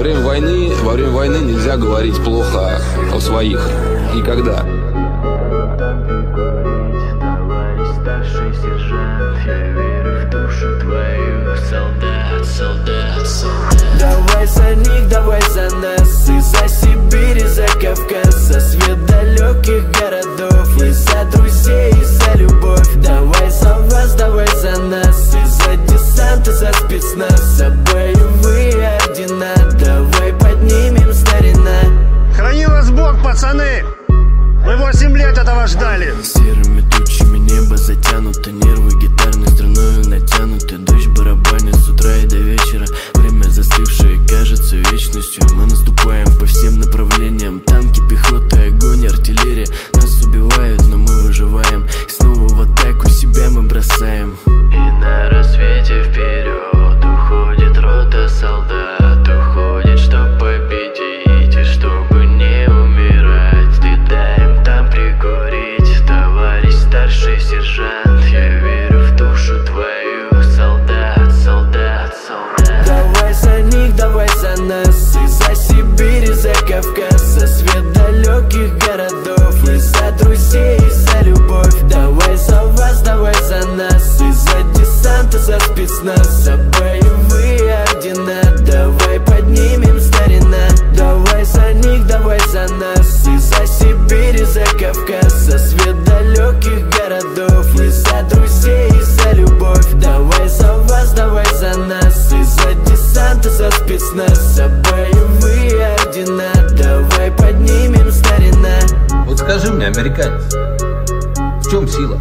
Время войны, во время войны нельзя говорить плохо о своих. Никогда. Давай за них, давай за нас И за Сибирь, за Кавказ За свет далеких городов И за друзей, 8 лет этого ждали. Серыми тучами небо затем поднимем старина. Давай за них, давай за нас. И за Сибирь, и за Кавказ За свет далеких городов. И за друзей, и за любовь. Давай за вас, давай за нас. И за десант, и за спецназ. За боевые ордена. Давай поднимем старина. Вот скажи мне, американец, в чем сила?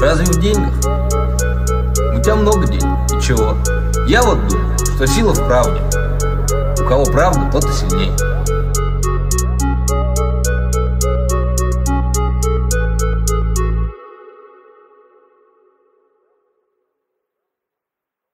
Разве в деньгах? У тебя много денег, и чего? Я вот думаю, что сила в правде. Кого правда, тот и сильнее.